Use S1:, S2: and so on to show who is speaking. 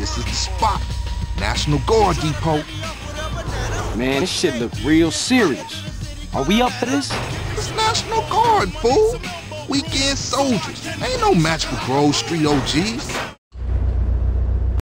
S1: this is the spot. National Guard Depot.
S2: Man, this shit look real serious. Are we up for this?
S1: It's National Guard, fool. Weekend soldiers. Ain't no match for Grove Street OGs.